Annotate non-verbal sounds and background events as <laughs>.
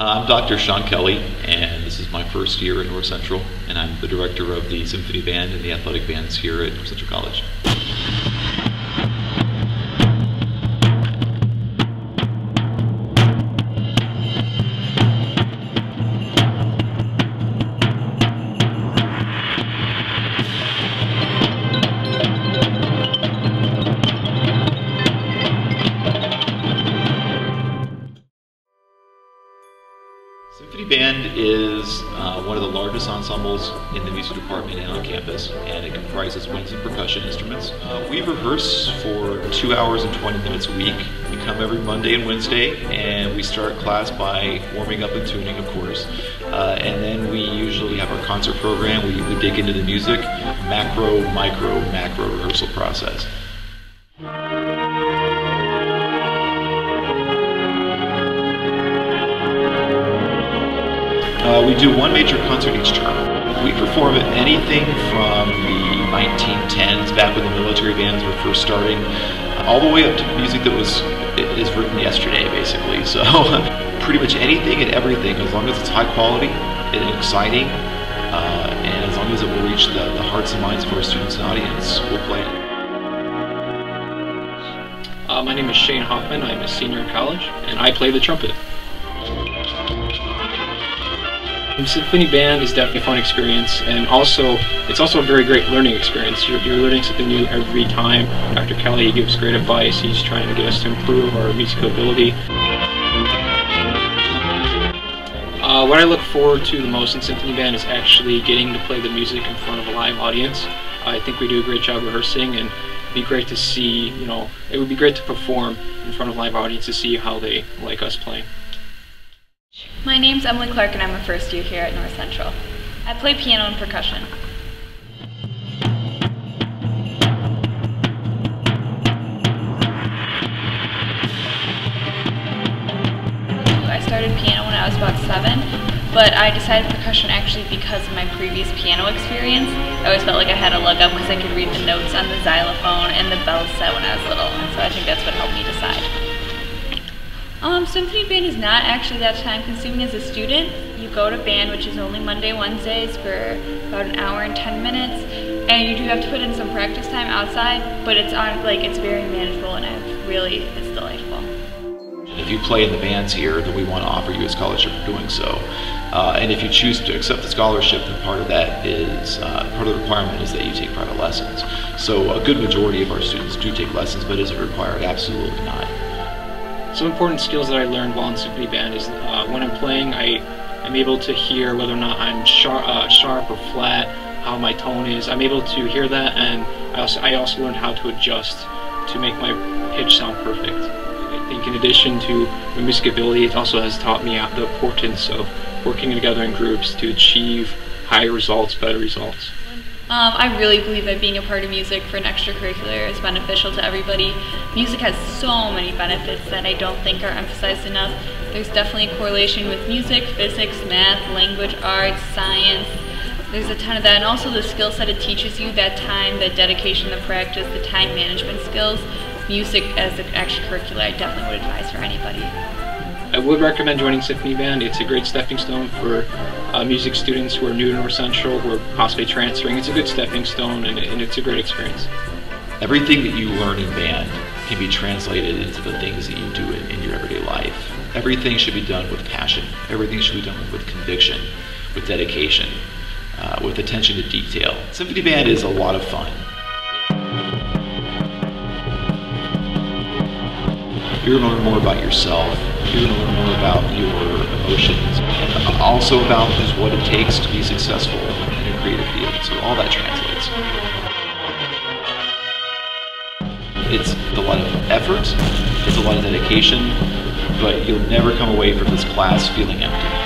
Uh, I'm Dr. Sean Kelley, and this is my first year at North Central, and I'm the director of the symphony band and the athletic bands here at North Central College. Symphony Band is uh, one of the largest ensembles in the music department and on campus, and it comprises winds and percussion instruments. Uh, we rehearse for two hours and 20 minutes a week. We come every Monday and Wednesday, and we start class by warming up and tuning, of course. Uh, and then we usually have our concert program. We, we dig into the music, macro, micro, macro rehearsal process. We do one major concert each term. We perform anything from the 1910s, back when the military bands were first starting, all the way up to music that was is written yesterday, basically. <laughs> So pretty much anything and everything, as long as it's high quality and exciting, uh, and as long as it will reach the, the hearts and minds of our students and audience, we'll play it. Uh, my name is Shane Hoffman. I'm a senior in college, and I play the trumpet. Symphony band is definitely a fun experience, and also it's also a very great learning experience. You're, you're, learning something new every time. Dr. Kelley gives great advice. He's trying to get us to improve our musical ability. Uh, what I look forward to the most in symphony band is actually getting to play the music in front of a live audience. I think we do a great job rehearsing, and it'd be great to see. You know, it would be great to perform in front of a live audience to see how they like us playing. My name's Emily Clark and I'm a first year here at North Central. I play piano and percussion. I started piano when I was about seven, but I decided percussion actually because of my previous piano experience. I always felt like I had a leg up because I could read the notes on the xylophone and the bell set when I was little, and so I think that's what helped me decide. Um, symphony band is not actually that time consuming as a student. You go to band, which is only Monday, Wednesdays for about an hour and 10 minutes. And you do have to put in some practice time outside, but it's on like it's very manageable and it really it's delightful. If you play in the bands here, then we want to offer you a scholarship for doing so. Uh, and if you choose to accept the scholarship, then part of that is, uh, part of the requirement is that you take private lessons. So a good majority of our students do take lessons, but is it required? Absolutely not. Some important skills that I learned while in symphony band is uh, when I'm playing, I am able to hear whether or not I'm sharp, uh, sharp or flat, how my tone is. I'm able to hear that, and I also I also learned how to adjust to make my pitch sound perfect. I think in addition to my music ability, it also has taught me the importance of working together in groups to achieve higher results, better results. Um, I really believe that being a part of music for an extracurricular is beneficial to everybody. Music has so many benefits that I don't think are emphasized enough. There's definitely a correlation with music, physics, math, language, arts, science. There's a ton of that, and also the skill set it teaches you, that time, the dedication, the practice, the time management skills. Music as an extracurricular, I definitely would advise for anybody. I would recommend joining Symphony Band. It's a great stepping stone for uh, music students who are new to North Central, who are possibly transferring. It's a good stepping stone and, and it's a great experience. Everything that you learn in band can be translated into the things that you do in, in your everyday life. Everything should be done with passion. Everything should be done with conviction, with dedication, uh, with attention to detail. Symphony Band is a lot of fun. You're learn more about yourself. Going learn more about your emotions and also about just what it takes to be successful in a creative field. So all that translates. It's a lot of effort, it's a lot of dedication, but you'll never come away from this class feeling empty.